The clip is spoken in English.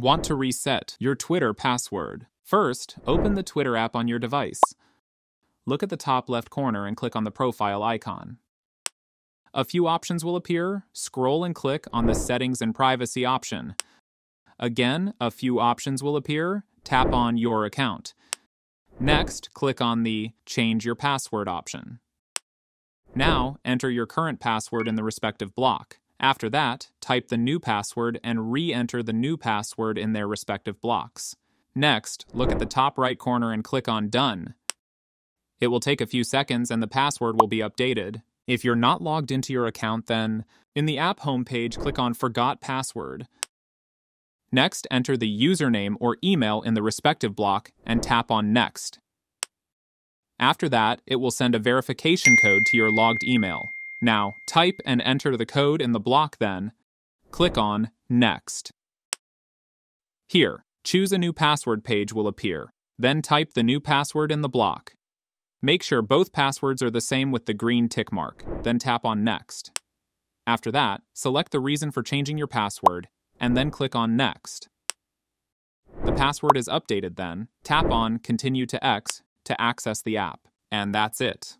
Want to reset your Twitter password? First, open the Twitter app on your device. Look at the top left corner and click on the profile icon. A few options will appear. Scroll and click on the Settings and Privacy option. Again, a few options will appear. Tap on Your Account. Next, click on the Change Your Password option. Now, enter your current password in the respective block. After that, type the new password and re-enter the new password in their respective blocks. Next, look at the top right corner and click on Done. It will take a few seconds and the password will be updated. If you're not logged into your account, then in the app homepage, click on Forgot Password. Next, enter the username or email in the respective block and tap on Next. After that, it will send a verification code to your logged email. Now, type and enter the code in the block then. Click on Next. Here, choose a new password page will appear. Then type the new password in the block. Make sure both passwords are the same with the green tick mark, then tap on Next. After that, select the reason for changing your password, and then click on Next. The password is updated then, tap on Continue to X to access the app. And that's it.